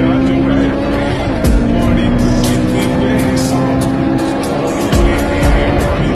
Yeah,